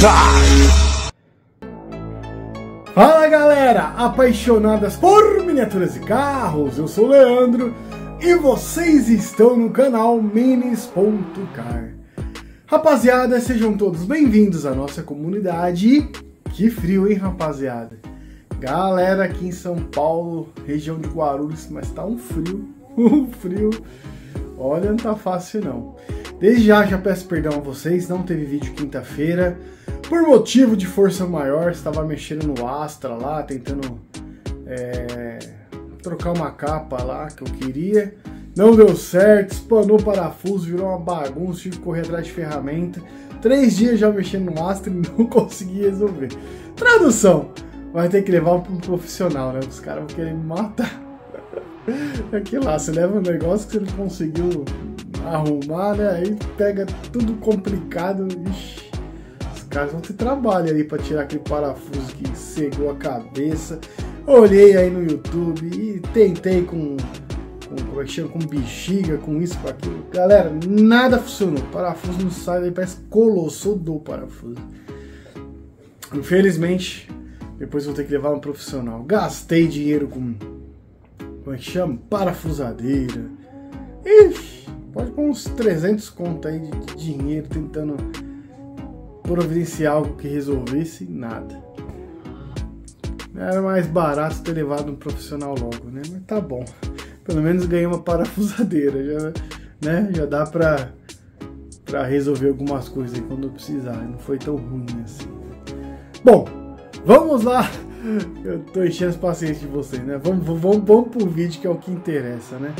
Car. Fala galera, apaixonadas por miniaturas e carros, eu sou o Leandro e vocês estão no canal Minis.car. Rapaziada, sejam todos bem-vindos à nossa comunidade. Que frio, hein, rapaziada? Galera aqui em São Paulo, região de Guarulhos, mas tá um frio, um frio. Olha, não tá fácil não. Desde já já peço perdão a vocês, não teve vídeo quinta-feira. Por motivo de força maior, estava mexendo no Astra lá, tentando é, trocar uma capa lá que eu queria. Não deu certo, espanou o parafuso, virou uma bagunça, tive que correr atrás de ferramenta. Três dias já mexendo no Astra e não consegui resolver. Tradução, vai ter que levar para um profissional, né? Os caras vão querer me matar. Aqui lá, você leva um negócio que você não conseguiu arrumar, né? Aí pega tudo complicado. Ixi, os caras vão ter trabalho ali para tirar aquele parafuso que cegou a cabeça. Olhei aí no YouTube e tentei com, com como é que chama? Com bexiga, com isso, com aquilo. Galera, nada funcionou. Parafuso não sai, daí parece colossou do parafuso. Infelizmente, depois vou ter que levar um profissional. Gastei dinheiro com. Como é que chama? Parafusadeira. Ixi, pode pôr uns 300 conto aí de dinheiro tentando providenciar algo que resolvesse nada. Era mais barato ter levado um profissional logo, né? Mas tá bom. Pelo menos ganhei uma parafusadeira. Já, né? já dá pra, pra resolver algumas coisas aí quando eu precisar. Não foi tão ruim assim. Bom, vamos lá. Eu tô enchendo as paciências de vocês, né? Vamos, vamos, vamos pro vídeo que é o que interessa, né?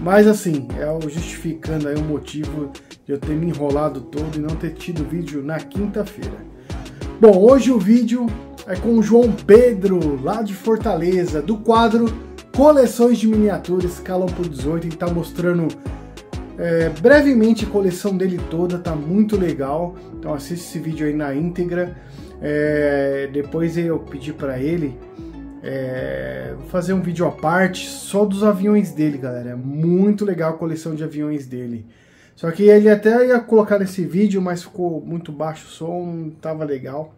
Mas assim, é justificando aí o motivo de eu ter me enrolado todo e não ter tido vídeo na quinta-feira. Bom, hoje o vídeo é com o João Pedro, lá de Fortaleza, do quadro Coleções de Miniaturas, escalam por 18, ele tá mostrando é, brevemente a coleção dele toda, tá muito legal. Então assiste esse vídeo aí na íntegra. É, depois eu pedi para ele é, fazer um vídeo à parte só dos aviões dele, galera. É muito legal a coleção de aviões dele. Só que ele até ia colocar nesse vídeo, mas ficou muito baixo o som, não tava legal.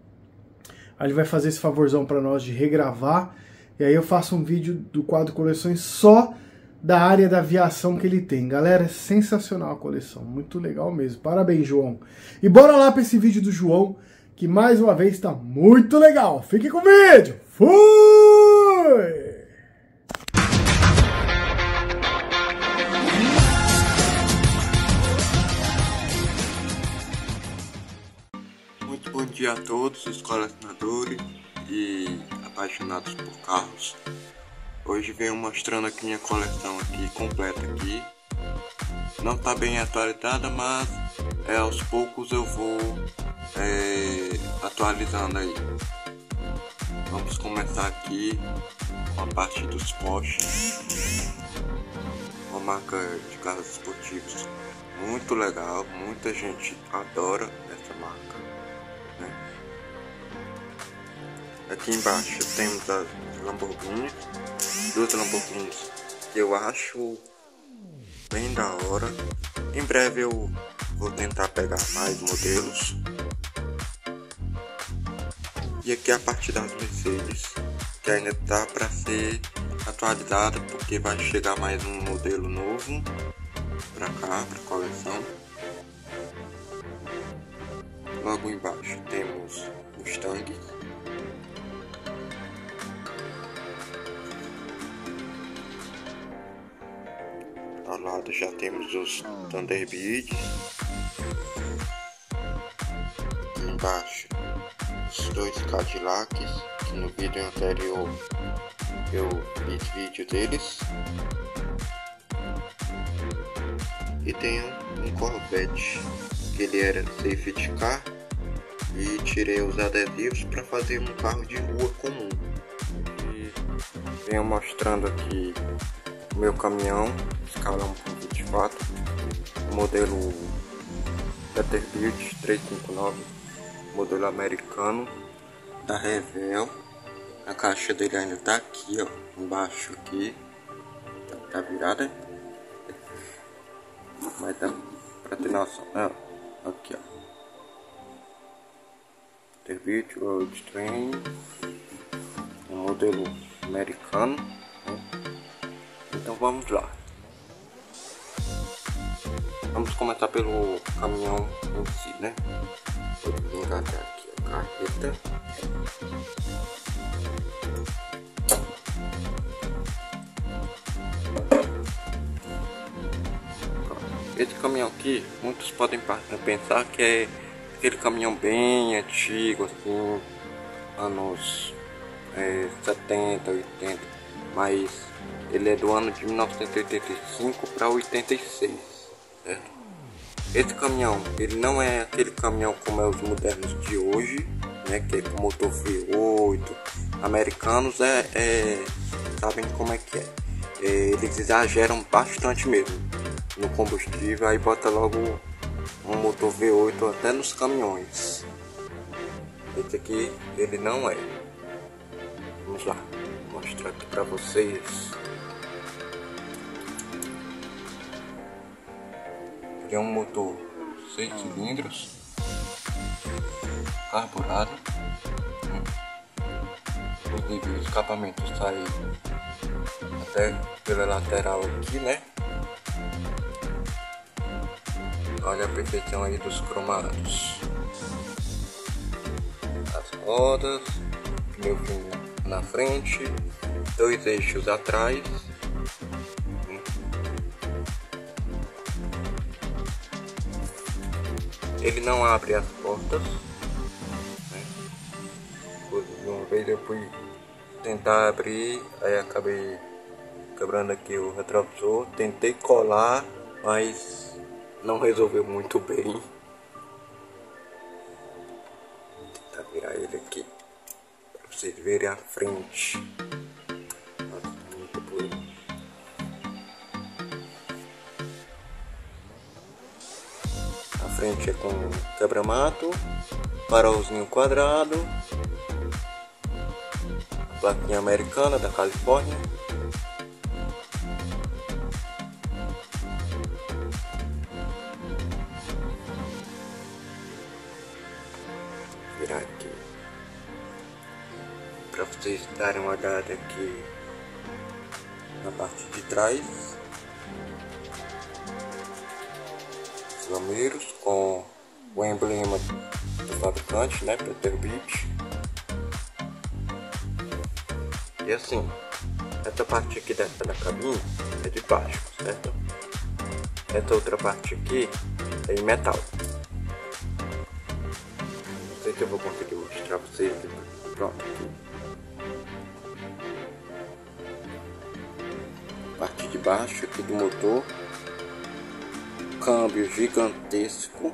Aí ele vai fazer esse favorzão para nós de regravar. E aí eu faço um vídeo do quadro coleções só da área da aviação que ele tem. Galera, é sensacional a coleção, muito legal mesmo. Parabéns, João. E bora lá para esse vídeo do João, que mais uma vez está muito legal. Fique com o vídeo. Fui! Muito bom dia a todos os colecionadores e apaixonados por carros. Hoje venho mostrando aqui minha coleção aqui completa aqui. Não está bem atualizada, mas é, aos poucos eu vou é, atualizando aí. Vamos começar aqui com a parte dos Porsche. Uma marca de carros esportivos muito legal, muita gente adora essa marca. Né? Aqui embaixo temos as Lamborghini, duas Lamborghinis que eu acho bem da hora. Em breve eu vou tentar pegar mais modelos. E aqui a parte das Mercedes, que ainda tá para ser atualizada, porque vai chegar mais um modelo novo para cá, para coleção. Logo embaixo temos Mustang. Ao lado já temos os Thunderbirds. Embaixo os dois Cadillacs, que no vídeo anterior eu fiz vídeo deles. E tem um Corvette, que ele era safety car e tirei os adesivos para fazer um carro de rua comum. E venho mostrando aqui o meu caminhão, escalão com 24, o modelo Peterbilt 359 modelo americano da Revel. A caixa dele ainda tá aqui, ó, embaixo aqui. Tá, tá virada. Mas dá pra ter noção. Ó, aqui, ó. Peterbilt Road Train, um modelo americano. Né? Então vamos lá. Vamos começar pelo caminhão em si, né? Vou engajar aqui a carreta. Esse caminhão aqui, muitos podem pensar que é aquele caminhão bem antigo, assim, anos é, 70, 80, mas ele é do ano de 1985 para 86, certo? Esse caminhão, ele não é aquele caminhão como é os modernos de hoje, né, que é com motor V8, americanos é, é sabem como é que é. é eles exageram bastante mesmo no combustível, aí bota logo um motor V8 até nos caminhões. Esse aqui ele não é. Vamos lá, mostrar aqui para vocês. É um motor 6 cilindros, carburado. Inclusive o escapamento sai até pela lateral aqui, né? Olha a perfeição aí dos cromados. As rodas, pneu na frente, dois eixos atrás. Ele não abre as portas. Né? Uma vez eu fui tentar abrir, aí acabei quebrando aqui o retrovisor. Tentei colar, mas não resolveu muito bem. Vou tentar virar ele aqui para vocês verem a frente. Frente é com quebra-mato, farolzinho quadrado, plaquinha americana da Califórnia. virar aqui para vocês darem uma olhada aqui na parte de trás lameros com o emblema do fabricante, né, Peterbilt e assim essa parte aqui dessa da cabine é de plástico, certo? Essa outra parte aqui é em metal sei se eu vou conseguir mostrar pra vocês. Pronto. Parte de baixo aqui do motor. Câmbio gigantesco.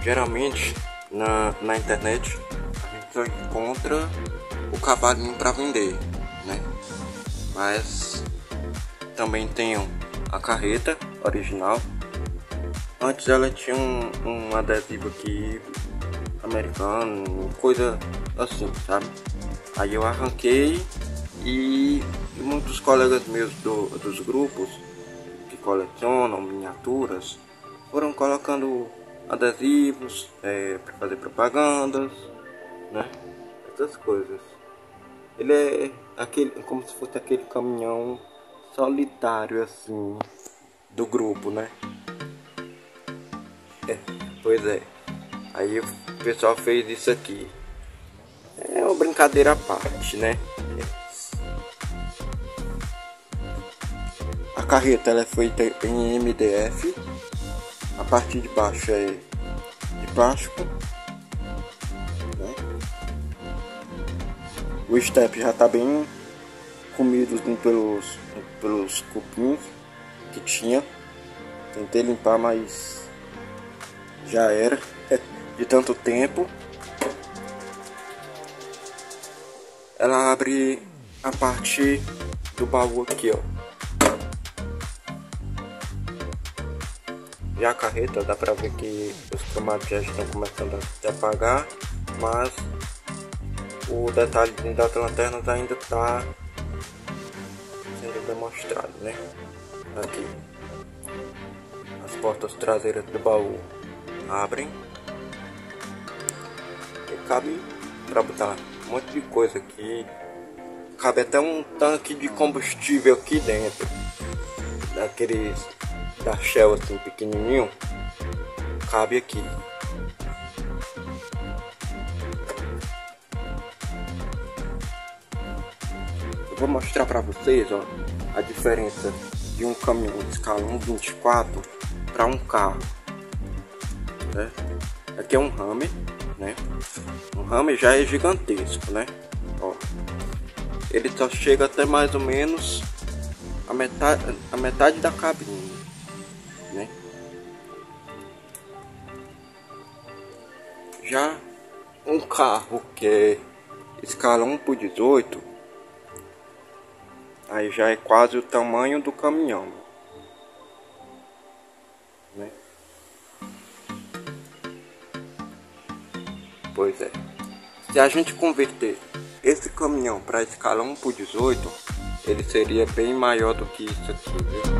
Geralmente na, na internet a gente encontra o cavalinho para vender, né? Mas também tenho a carreta original. Antes ela tinha um, um adesivo aqui americano, coisa assim, sabe? Aí eu arranquei e, muitos colegas meus do, dos grupos que colecionam miniaturas foram colocando adesivos é, para fazer propagandas, né? Essas coisas. Ele é aquele, como se fosse aquele caminhão solitário assim do grupo, né? É, pois é. Aí o pessoal fez isso aqui. É uma brincadeira à parte, né? A carreta ela é feita em MDF. A parte de baixo é de plástico O step já está bem comido pelos, pelos cupins que tinha. Tentei limpar, mas já era de tanto tempo. Ela abre a parte do baú aqui, ó. Já a carreta dá pra ver que os cromados já estão começando a apagar, mas o detalhe das lanternas ainda está demonstrado, né? Aqui. As portas traseiras do baú abrem. Cabe para botar um monte de coisa aqui. Cabe até um tanque de combustível aqui dentro. Daqueles da Shell assim pequenininho. Cabe aqui. vou mostrar para vocês ó, a diferença de um caminhão de escala 1.24 para um carro. Né? Aqui é um Hammer, né? Um Hammer já é gigantesco, né? Ó, ele só chega até mais ou menos a metade, a metade da cabine, né? Já um carro que é escala 1 por 18 Aí já é quase o tamanho do caminhão. Pois é. Se a gente converter esse caminhão para escalão por 18, ele seria bem maior do que isso aqui, viu?